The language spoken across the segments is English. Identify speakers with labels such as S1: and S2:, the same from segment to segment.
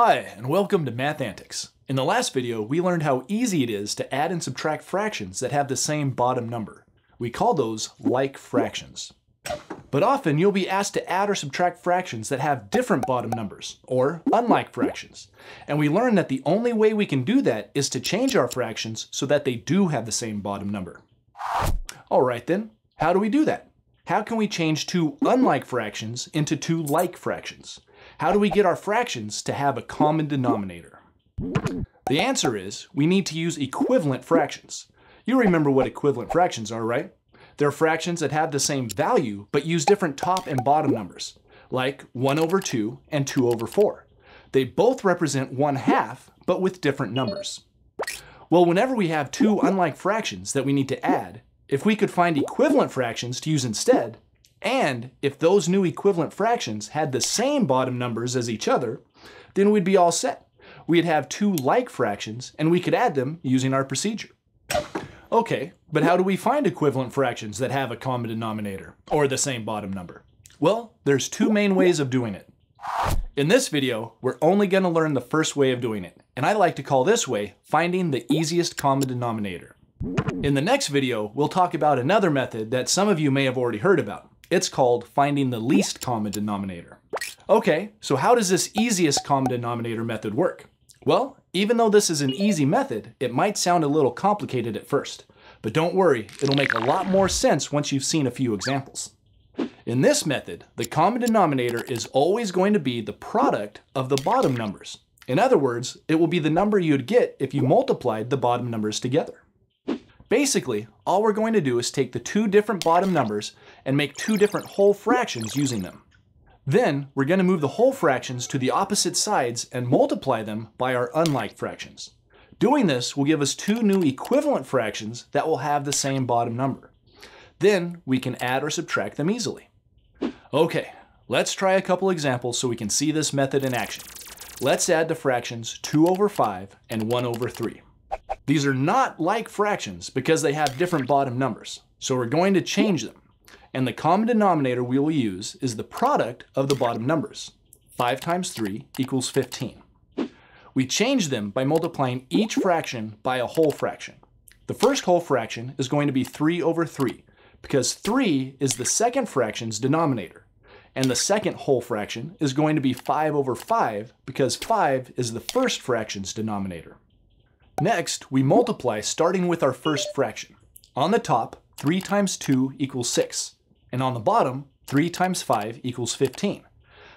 S1: Hi, and welcome to Math Antics. In the last video, we learned how easy it is to add and subtract fractions that have the same bottom number. We call those like fractions. But often you'll be asked to add or subtract fractions that have different bottom numbers, or unlike fractions. And we learned that the only way we can do that is to change our fractions so that they do have the same bottom number. All right then, how do we do that? How can we change two unlike fractions into two like fractions? How do we get our fractions to have a common denominator? The answer is we need to use equivalent fractions. You remember what equivalent fractions are, right? They're fractions that have the same value but use different top and bottom numbers, like 1 over 2 and 2 over 4. They both represent 1 half, but with different numbers. Well, whenever we have two unlike fractions that we need to add, if we could find equivalent fractions to use instead, and if those new equivalent fractions had the same bottom numbers as each other, then we'd be all set. We'd have two like fractions, and we could add them using our procedure. Okay, but how do we find equivalent fractions that have a common denominator, or the same bottom number? Well, there's two main ways of doing it. In this video, we're only going to learn the first way of doing it, and I like to call this way finding the easiest common denominator. In the next video, we'll talk about another method that some of you may have already heard about. It's called finding the least common denominator. Okay, so how does this easiest common denominator method work? Well, even though this is an easy method, it might sound a little complicated at first. But don't worry, it'll make a lot more sense once you've seen a few examples. In this method, the common denominator is always going to be the product of the bottom numbers. In other words, it will be the number you'd get if you multiplied the bottom numbers together. Basically, all we're going to do is take the two different bottom numbers and make two different whole fractions using them. Then, we're going to move the whole fractions to the opposite sides and multiply them by our unlike fractions. Doing this will give us two new equivalent fractions that will have the same bottom number. Then, we can add or subtract them easily. Okay, let's try a couple examples so we can see this method in action. Let's add the fractions 2 over 5 and 1 over 3. These are not like fractions because they have different bottom numbers. So we're going to change them. And the common denominator we will use is the product of the bottom numbers. 5 times 3 equals 15. We change them by multiplying each fraction by a whole fraction. The first whole fraction is going to be 3 over 3 because 3 is the second fraction's denominator. And the second whole fraction is going to be 5 over 5 because 5 is the first fraction's denominator. Next, we multiply starting with our first fraction. On the top, 3 times 2 equals 6. And on the bottom, 3 times 5 equals 15.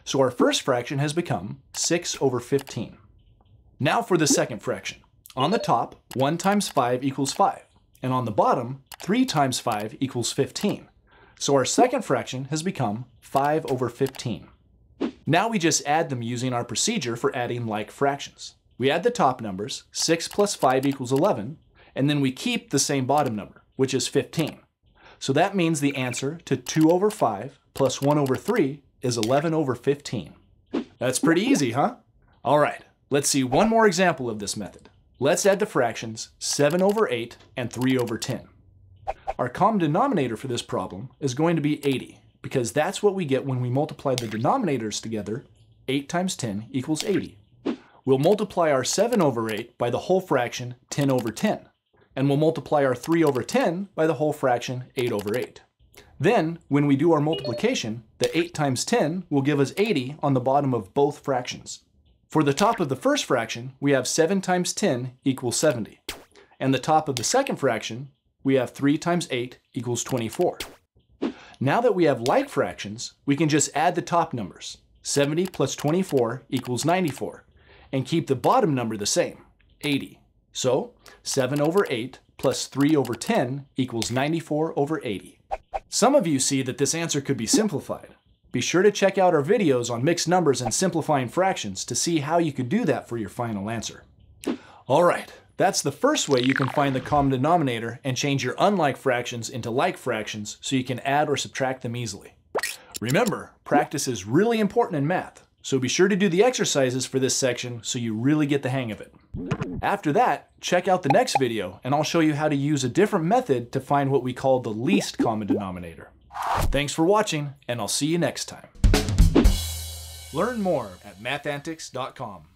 S1: So our first fraction has become 6 over 15. Now for the second fraction. On the top, 1 times 5 equals 5. And on the bottom, 3 times 5 equals 15. So our second fraction has become 5 over 15. Now we just add them using our procedure for adding like fractions. We add the top numbers, 6 plus 5 equals 11, and then we keep the same bottom number, which is 15. So that means the answer to 2 over 5 plus 1 over 3 is 11 over 15. That's pretty easy, huh? All right, let's see one more example of this method. Let's add the fractions 7 over 8 and 3 over 10. Our common denominator for this problem is going to be 80, because that's what we get when we multiply the denominators together. 8 times 10 equals 80. We'll multiply our 7 over 8 by the whole fraction 10 over 10. And we'll multiply our 3 over 10 by the whole fraction 8 over 8. Then, when we do our multiplication, the 8 times 10 will give us 80 on the bottom of both fractions. For the top of the first fraction, we have 7 times 10 equals 70. And the top of the second fraction, we have 3 times 8 equals 24. Now that we have like fractions, we can just add the top numbers. 70 plus 24 equals 94 and keep the bottom number the same, 80. So 7 over 8 plus 3 over 10 equals 94 over 80. Some of you see that this answer could be simplified. Be sure to check out our videos on mixed numbers and simplifying fractions to see how you could do that for your final answer. All right, that's the first way you can find the common denominator and change your unlike fractions into like fractions so you can add or subtract them easily. Remember, practice is really important in math, so be sure to do the exercises for this section so you really get the hang of it. After that, check out the next video and I'll show you how to use a different method to find what we call the least common denominator. Thanks for watching and I'll see you next time. Learn more at mathantics.com.